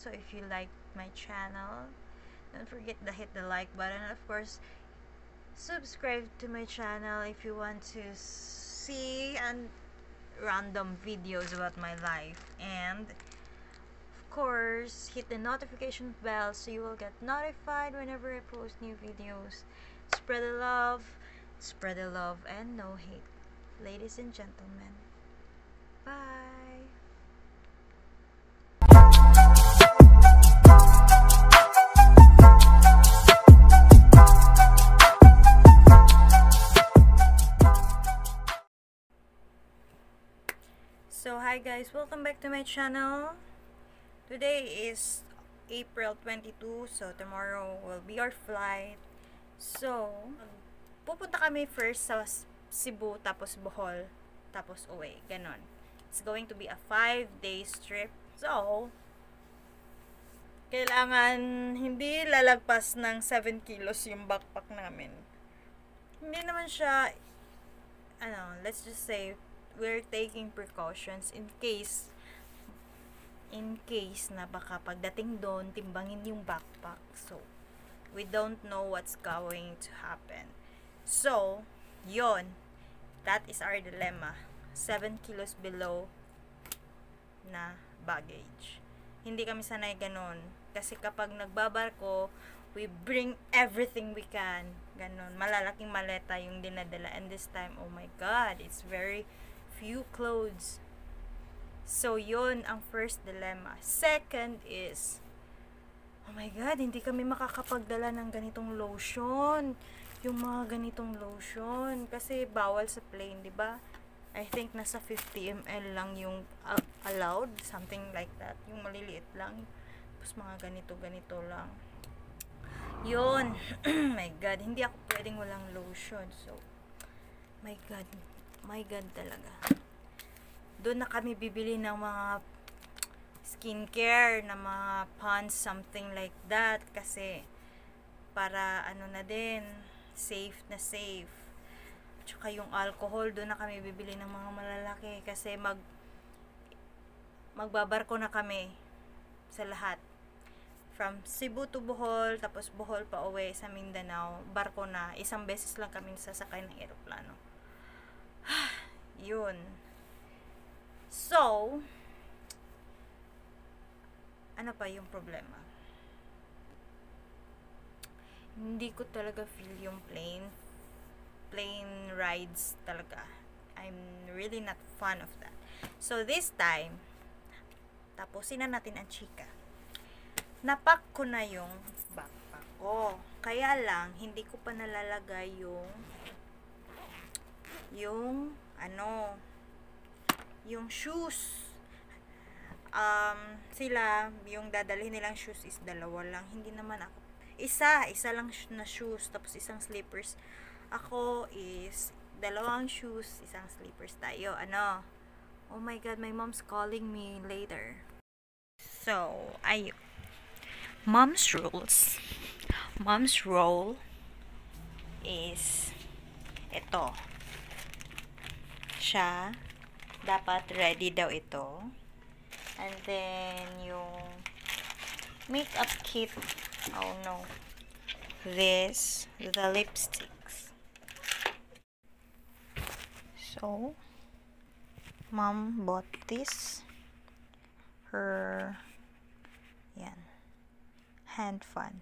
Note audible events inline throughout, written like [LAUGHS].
So if you like my channel, don't forget to hit the like button. Of course, subscribe to my channel if you want to see and random videos about my life. And of course hit the notification bell so you will get notified whenever I post new videos. Spread the love spread the love and no hate. Ladies and gentlemen bye hi guys, welcome back to my channel. Today is April 22, so tomorrow will be our flight. So, pupunta kami first sa Cebu, tapos Bohol, tapos uwi. Ganon. It's going to be a 5 days trip. So, kailangan hindi lalagpas ng 7 kilos yung backpack namin. Hindi naman siya, ano, let's just say, we're taking precautions in case in case na baka pagdating doon timbangin yung backpack. So we don't know what's going to happen. So yon that is our dilemma. 7 kilos below na baggage. Hindi kami sanay ganun. Kasi kapag nagbabarko we bring everything we can. Ganun. Malalaking maleta yung dinadala. And this time oh my god it's very few clothes. So, yun ang first dilemma. Second is, oh my God, hindi kami makakapagdala ng ganitong lotion. Yung mga ganitong lotion. Kasi bawal sa plane, di ba? I think nasa 50 ml lang yung uh, allowed. Something like that. Yung maliliit lang. Tapos mga ganito-ganito lang. Yun. [CLEARS THROAT] my God, hindi ako pwedeng walang lotion. So, my God, my God talaga. Doon na kami bibili ng mga skincare, na mga pants, something like that. Kasi, para ano na din, safe na safe. Tsaka yung alcohol, doon na kami bibili ng mga malalaki. Kasi mag, magbabarko na kami sa lahat. From Cebu to Bohol, tapos Bohol pa uwi sa Mindanao, barko na. Isang beses lang kami sasakay ng eroplano. Yun. So, ano pa yung problema? Hindi ko talaga feel yung plane plane rides talaga. I'm really not fan of that. So, this time, tapusin na natin ang chika. Napak ko na yung backpack ko. Kaya lang, hindi ko pa nalalagay yung yung ano yung shoes. Um sila yung dadalhin nilang shoes is dalawa lang. Hindi naman ako. Isa isa lang na shoes. Tapos isang slippers. Ako is dalawang shoes isang slippers tayo. Ano? Oh my god my mom's calling me later. So ay mom's rules. Mom's role is ito siya, dapat ready daw ito. And then, yung makeup kit, oh no, this, the lipsticks. So, mom bought this, her, yan, hand fan.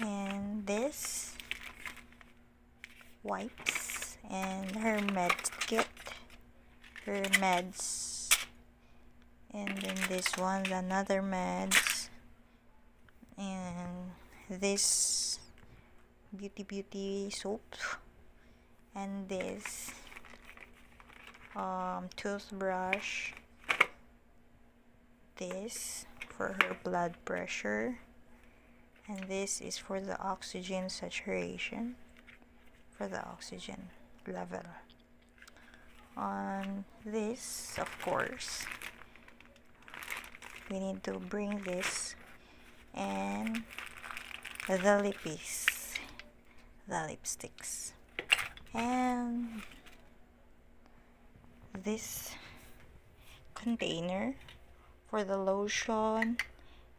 And this, wipes, and her med kit, her meds, and then this one's another meds, and this beauty beauty soap, and this um, toothbrush, this for her blood pressure, and this is for the oxygen saturation, for the oxygen level on this of course we need to bring this and the lippies the lipsticks and this container for the lotion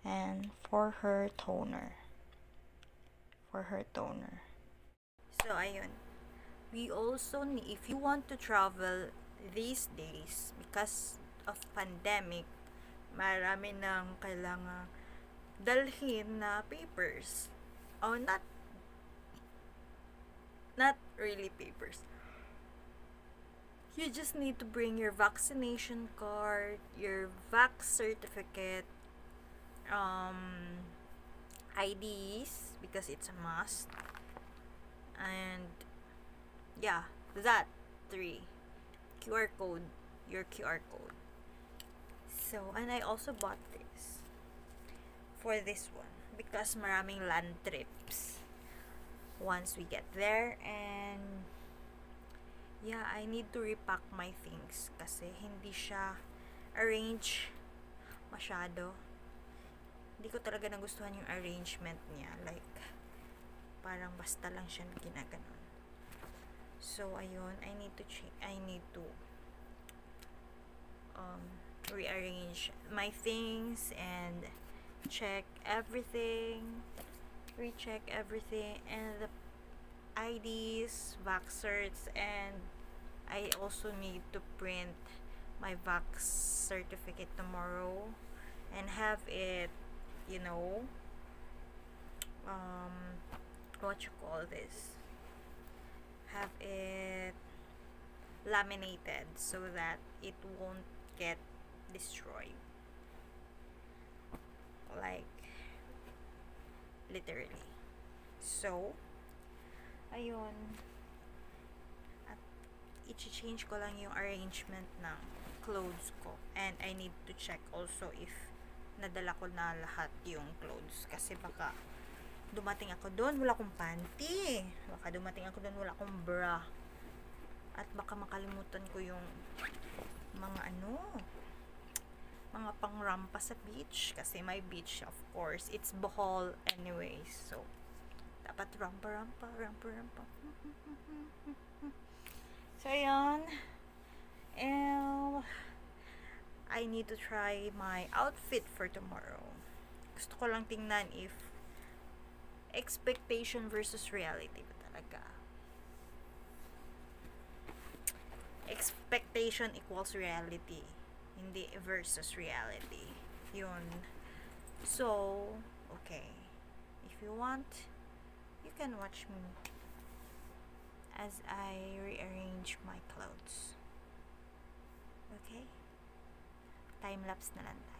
and for her toner. For her toner. So, ayun. We also, if you want to travel these days, because of pandemic, marami nang kailangan dalhin na papers. Oh, not not really papers. You just need to bring your vaccination card, your vax certificate, um, IDs because it's a must, and yeah, that three QR code, your QR code. So, and I also bought this for this one because maraming land trips once we get there and yeah, I need to repack my things kasi hindi siya arrange masyado. Hindi ko talaga nagustuhan yung arrangement niya. Like, parang basta lang siya ginaganon. So, ayun, I need to change, I need to um, rearrange my things and check everything, recheck everything, and the IDs, vax certs, and I also need to print my vax certificate tomorrow and have it, you know, um, what you call this, have it laminated so that it won't get destroyed. Like, literally. So, ayun. At, i-change ko lang yung arrangement ng clothes ko. And I need to check also if nadala ko na lahat yung clothes. Kasi baka dumating ako doon, wala akong panty. Baka dumating ako doon, wala akong bra. At baka makalimutan ko yung mga ano, mga pangrampa sa beach. Kasi my beach, of course, it's Bohol anyways. So, dapat rampa, rampa, rampa, rampa. [LAUGHS] So, yun. And, I need to try my outfit for tomorrow. Gusto ko lang tingnan if expectation versus reality ba talaga. Expectation equals reality. Hindi versus reality. Yun. So, okay. If you want, you can watch me as I rearrange my clothes. Okay? Time-lapse na lang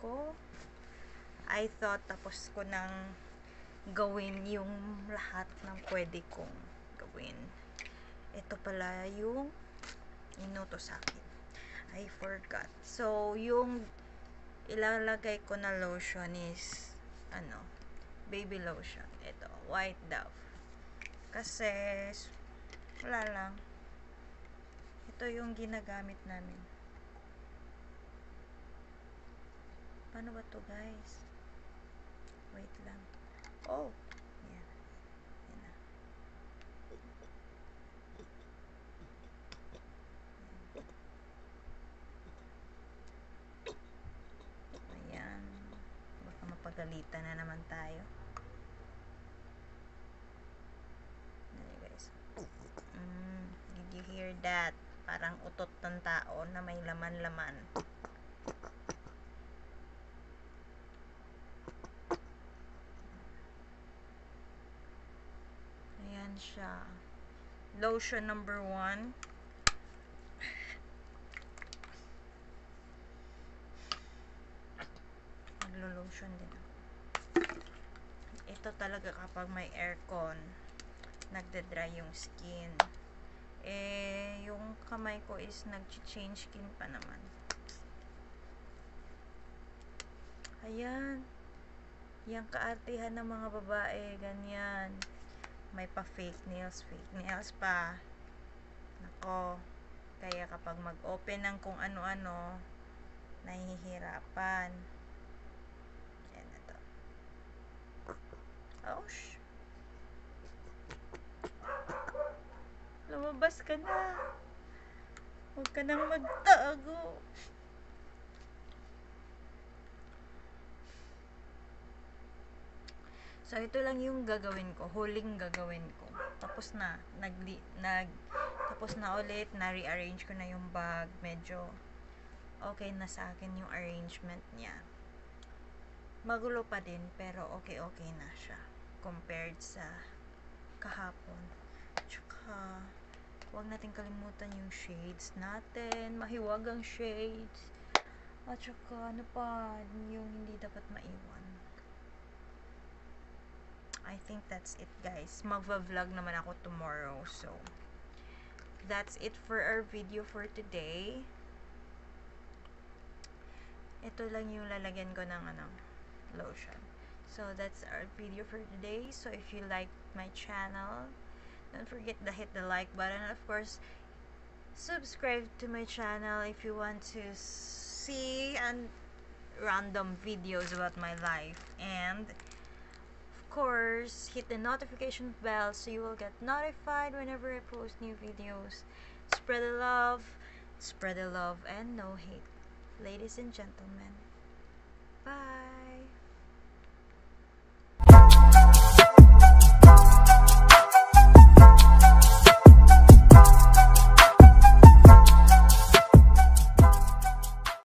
ko. I thought tapos ko nang gawin yung lahat ng pwede kong gawin. Ito pala yung inuto sa akin. I forgot. So yung ilalagay ko na lotion is ano baby lotion. Ito white dove. Kasi, wala lang. Ito yung ginagamit namin. Paano ba to guys? Wait lang. Oh! Yan. Yan na. Baka mapagalitan na naman tayo. Ayan, guys. Mm, did you hear that? Parang utot ng tao na may laman-laman. Ayan siya. lotion number one. Maglo-lotion din ako. Ito talaga kapag may aircon, nagde-dry yung skin. Eh, yung kamay ko is nag-change skin pa naman. Ayan. Yang kaartihan ng mga babae, ganyan. May pa fake nails, fake nails pa. Nako. Kaya kapag mag-open ng kung ano-ano, nahihirapan. Yan na to. Oh, sh. Lumabas ka na. Huwag ka nang magtago. So, ito lang yung gagawin ko. Huling gagawin ko. Tapos na. Nag, nag, tapos na ulit. Na-rearrange ko na yung bag. Medyo okay na sa akin yung arrangement niya. Magulo pa din, pero okay-okay na siya. Compared sa kahapon. Tsaka, huwag natin kalimutan yung shades natin. Mahiwagang shades. At tsaka, ano pa, yung hindi dapat maiwan. I think that's it guys. Magva-vlog naman ako tomorrow. So, that's it for our video for today. Ito lang yung lalagyan ko ng ano, lotion. So, that's our video for today. So, if you like my channel, don't forget to hit the like button. And of course, subscribe to my channel if you want to see and random videos about my life. And, course, hit the notification bell so you will get notified whenever I post new videos. Spread the love, spread the love, and no hate. Ladies and gentlemen, bye.